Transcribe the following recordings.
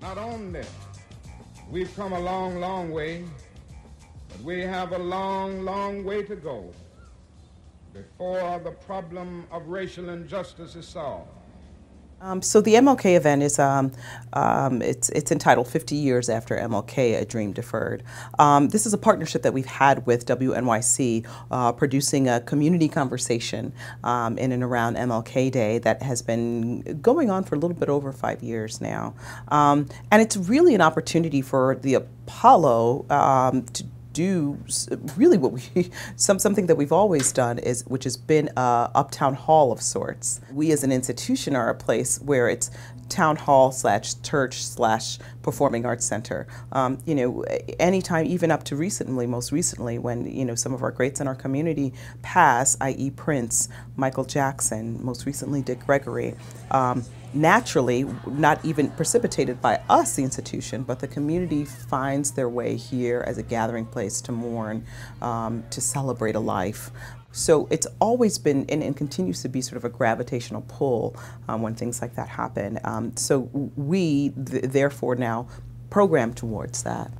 Not only we've come a long, long way, but we have a long, long way to go before the problem of racial injustice is solved. Um, so the MLK event is um, um, it's it's entitled 50 Years After MLK: A Dream Deferred. Um, this is a partnership that we've had with WNYC, uh, producing a community conversation um, in and around MLK Day that has been going on for a little bit over five years now, um, and it's really an opportunity for the Apollo to do really what we some something that we've always done is which has been a uptown hall of sorts. We as an institution are a place where it's town hall slash church slash performing arts center. Um, you know, anytime, even up to recently, most recently, when you know some of our greats in our community pass, i.e., Prince, Michael Jackson, most recently Dick Gregory. Um, naturally, not even precipitated by us, the institution, but the community finds their way here as a gathering place to mourn, um, to celebrate a life. So it's always been and, and, continues to be sort of a gravitational pull um, when things like that happen. Um, so we, th therefore, now program towards that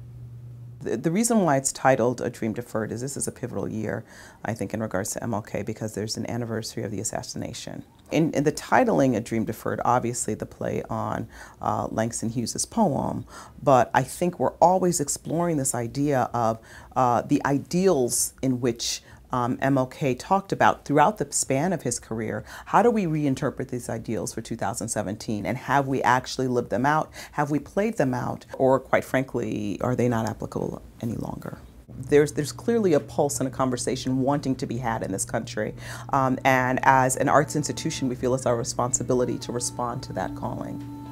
the reason why it's titled A Dream Deferred is this is a pivotal year, I think, in regards to MLK because there's an anniversary of the assassination. In, in the titling A Dream Deferred, obviously the play on uh, Langston Hughes' poem, but I think we're always exploring this idea of uh, the ideals in which um, MLK talked about throughout the span of his career. How do we reinterpret these ideals for 2017? And have we actually lived them out? Have we played them out? Or, quite frankly, are they not applicable any longer? There's, there's clearly a pulse and a conversation wanting to be had in this country. Um, and as an arts institution, we feel it's our responsibility to respond to that calling.